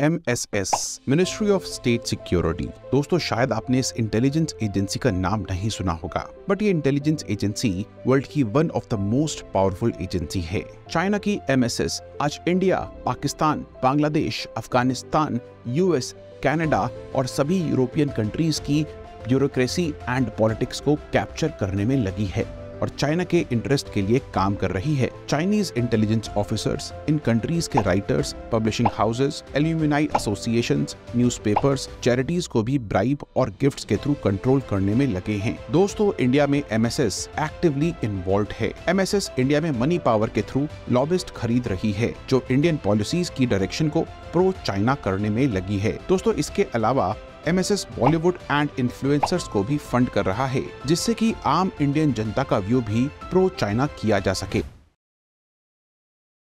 M S S Ministry of State Security दोस्तों, शायद आपने इस इंटेलिजेंस एजेंसी का नाम नहीं सुना होगा बट ये इंटेलिजेंस एजेंसी वर्ल्ड की one of the most powerful agency है। चाइना की एम एस एस आज India Pakistan, Bangladesh, Afghanistan US Canada और सभी यूरोपियन कंट्रीज़ की ब्यूरोक्रेसी एंड पॉलिटिक्स को कैप्चर करने में लगी है। और चाइना के इंटरेस्ट के लिए काम कर रही है। चाइनीज़ इंटेलिजेंस ऑफिसर्स इन कंट्रीज़ के writers publishing houses alumni association newspapers charities को भी ब्राइब और गिफ्ट्स के थ्रू कंट्रोल करने में लगे हैं। दोस्तों इंडिया में एमएसएस एक्टिवली इन्वॉल्व है। एमएसएस इंडिया में मनी पावर के थ्रू लॉबिस्ट खरीद रही है, जो इंडियन पॉलिसीज़ की डायरेक्शन को प्रो चाइना करने में लगी है। दोस्तों, इसके अलावा एमएसएस बॉलीवुड एंड इन्फ्लुएंसर्स को भी फंड कर रहा है, जिससे कि आम इंडियन जनता का व्यू भी प्रो चाइना किया जा सके।